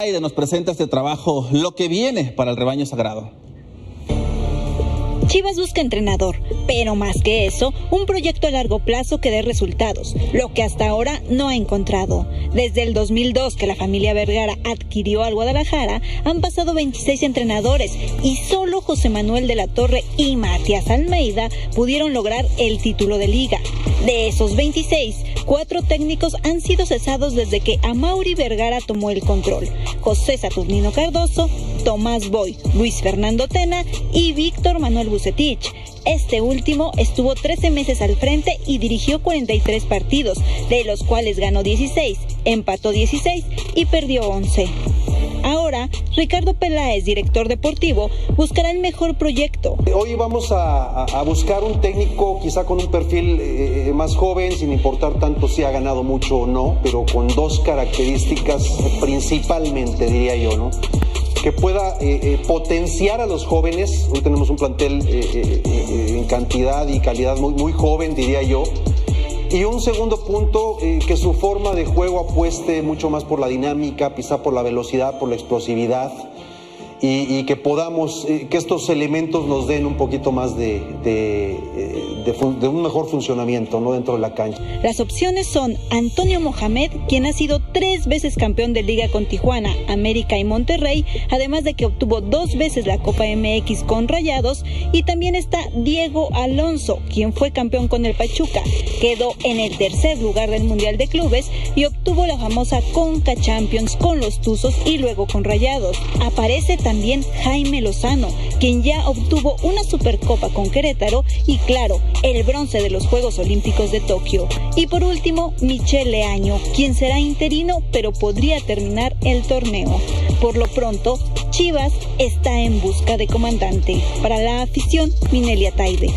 Aire nos presenta este trabajo, lo que viene para el rebaño sagrado. Chivas busca entrenador, pero más que eso, un proyecto a largo plazo que dé resultados, lo que hasta ahora no ha encontrado. Desde el 2002 que la familia Vergara adquirió al Guadalajara, han pasado 26 entrenadores y solo José Manuel de la Torre y Matías Almeida pudieron lograr el título de liga. De esos 26, cuatro técnicos han sido cesados desde que Amauri Vergara tomó el control. José Saturnino Cardoso, Tomás Boy, Luis Fernando Tena y Víctor Manuel Bucetich. Este último estuvo 13 meses al frente y dirigió 43 partidos, de los cuales ganó 16, empató 16 y perdió 11. Ahora, Ricardo Peláez, director deportivo, buscará el mejor proyecto. Hoy vamos a, buscar un técnico quizá con un perfil eh, más joven, sin importar tanto si ha ganado mucho o no, pero con dos características principalmente, diría yo, ¿no? Que pueda eh, eh, potenciar a los jóvenes. Hoy tenemos un plantel eh, en cantidad y calidad muy, muy joven, diría yo. Y un segundo punto, que su forma de juego apueste mucho más por la dinámica, quizá por la velocidad, por la explosividad y, que podamos, eh, que estos elementos nos den un poquito más de, de, eh, un mejor funcionamiento ¿no? dentro de la cancha. Las opciones son Antonio Mohamed, quien ha sido tres veces campeón de liga con Tijuana, América y Monterrey, además de que obtuvo dos veces la Copa MX con Rayados, y también está Diego Alonso, quien fue campeón con el Pachuca, quedó en el tercer lugar del Mundial de Clubes y obtuvo la famosa Conca Champions con los Tuzos y luego con Rayados. Aparece también también Jaime Lozano, quien ya obtuvo una Supercopa con Querétaro y claro, el bronce de los Juegos Olímpicos de Tokio. Y por último, Michel Leaño, quien será interino pero podría terminar el torneo. Por lo pronto, Chivas está en busca de comandante. Para la afición, Minelia Taide.